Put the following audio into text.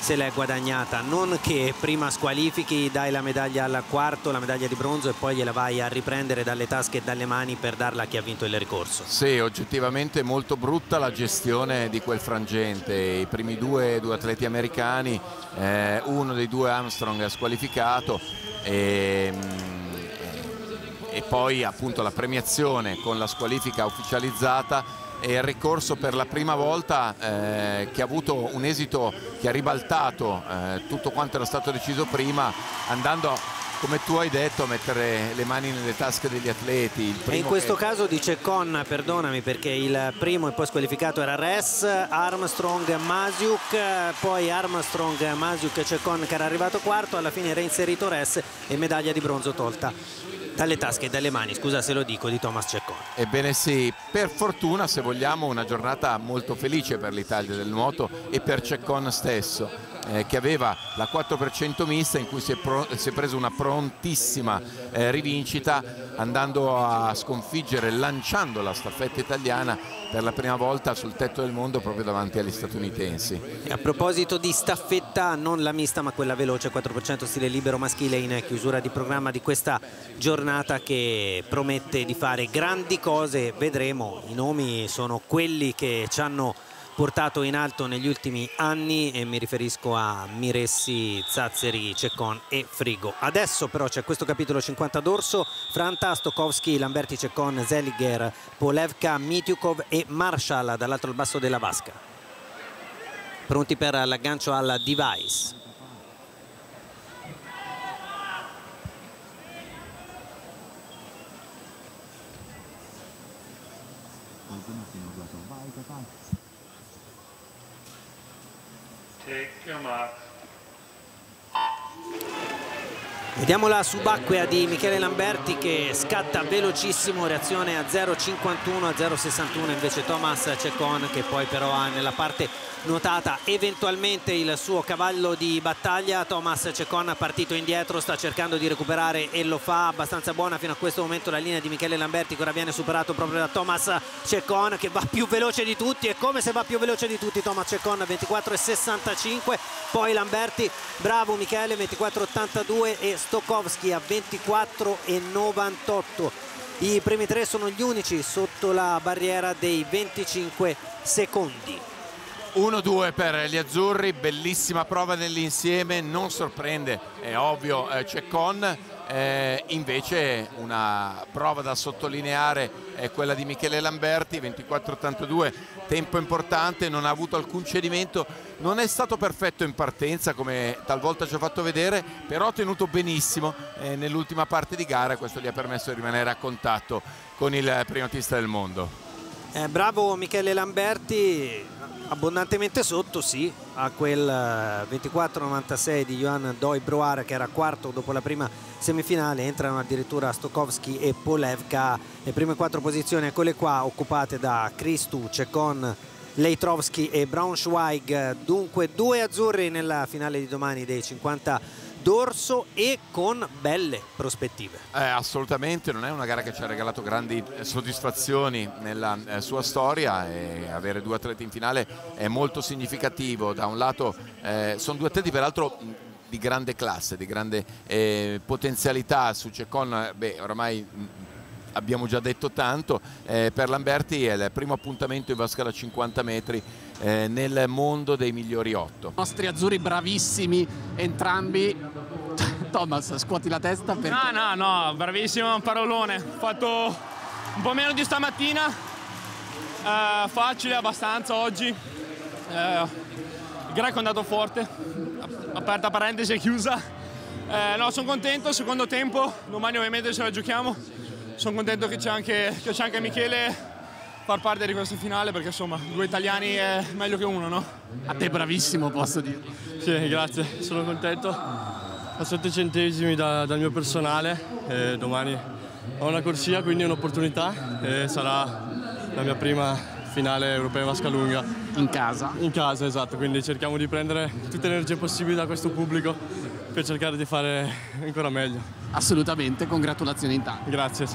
se l'è guadagnata. Non che prima squalifichi dai la medaglia al quarto la medaglia di bronzo e poi gliela vai a riprendere dalle tasche e dalle mani per darla a chi ha vinto il ricorso. Sì oggettivamente molto brutta la gestione di quel frangente. I primi due, due atleti americani eh, uno dei due Armstrong è squalificato e, e poi appunto la premiazione con la squalifica ufficializzata e il ricorso per la prima volta eh, che ha avuto un esito che ha ribaltato eh, tutto quanto era stato deciso prima andando come tu hai detto a mettere le mani nelle tasche degli atleti e in questo che... caso dice Con perdonami perché il primo e poi squalificato era Res Armstrong Masiuk poi Armstrong Masiuk e Cecon che era arrivato quarto alla fine era inserito Res e medaglia di bronzo tolta dalle tasche e dalle mani, scusa se lo dico, di Thomas Ceccone. Ebbene sì, per fortuna se vogliamo una giornata molto felice per l'Italia del nuoto e per Ceccone stesso eh, che aveva la 4% mista in cui si è, si è preso una prontissima eh, rivincita andando a sconfiggere, lanciando la staffetta italiana per la prima volta sul tetto del mondo proprio davanti agli statunitensi. E a proposito di staffetta, non la mista ma quella veloce, 4% stile libero maschile in chiusura di programma di questa giornata che promette di fare grandi cose, vedremo, i nomi sono quelli che ci hanno portato in alto negli ultimi anni e mi riferisco a Miressi, Zazzeri, Ceccon e Frigo. Adesso però c'è questo capitolo 50 d'orso, Franta, Stokowski, Lamberti, Ceccon, Zeliger, Polevka, Mitiukov e Marshall dall'altro al basso della vasca. Pronti per l'aggancio al device. Take é amar. Vediamo la subacquea di Michele Lamberti che scatta velocissimo, reazione a 0,51 a 0,61 invece Thomas Cecon che poi però ha nella parte nuotata eventualmente il suo cavallo di battaglia. Thomas Cecon partito indietro sta cercando di recuperare e lo fa abbastanza buona fino a questo momento la linea di Michele Lamberti che ora viene superato proprio da Thomas Cecon che va più veloce di tutti e come se va più veloce di tutti Thomas Cecon 24,65 poi Lamberti bravo Michele 24,82 e Stokowski a 24,98 i primi tre sono gli unici sotto la barriera dei 25 secondi. 1-2 per gli azzurri, bellissima prova nell'insieme, non sorprende, è ovvio, eh, c'è Con, eh, invece una prova da sottolineare è quella di Michele Lamberti, 24-82, tempo importante, non ha avuto alcun cedimento, non è stato perfetto in partenza come talvolta ci ha fatto vedere, però ha tenuto benissimo eh, nell'ultima parte di gara questo gli ha permesso di rimanere a contatto con il primatista del mondo. Eh, bravo Michele Lamberti, abbondantemente sotto sì a quel 24-96 eh, di Johan Doi Broar che era quarto dopo la prima semifinale. Entrano addirittura Stokowski e Polevka le prime quattro posizioni eccole qua occupate da Christu, Cecon Leitrovski e Braunschweig. Dunque due azzurri nella finale di domani dei 50 dorso e con belle prospettive. Eh, assolutamente, non è una gara che ci ha regalato grandi eh, soddisfazioni nella eh, sua storia e avere due atleti in finale è molto significativo. Da un lato eh, sono due atleti peraltro di grande classe, di grande eh, potenzialità su Cecon, beh oramai abbiamo già detto tanto, eh, per Lamberti è il primo appuntamento in vasca da 50 metri eh, nel mondo dei migliori otto. I nostri azzurri bravissimi entrambi. Thomas, scuoti la testa per... No, no, no, bravissimo, un parolone. Ho fatto un po' meno di stamattina, eh, facile abbastanza oggi. Eh, il greco è andato forte, aperta parentesi e chiusa. Eh, no, sono contento, secondo tempo, domani ovviamente ce la giochiamo sono contento che c'è anche, anche, Michele far parte di questa finale perché insomma due italiani è meglio che uno, no? A te bravissimo posso dire. Sì, grazie, sono contento. A 7 centesimi da, dal mio personale, e domani ho una corsia quindi un'opportunità e sarà la mia prima finale europea vasca lunga. In casa? In casa, esatto, quindi cerchiamo di prendere tutte le energie possibili da questo pubblico per cercare di fare ancora meglio. Assolutamente, congratulazioni intanto. Grazie.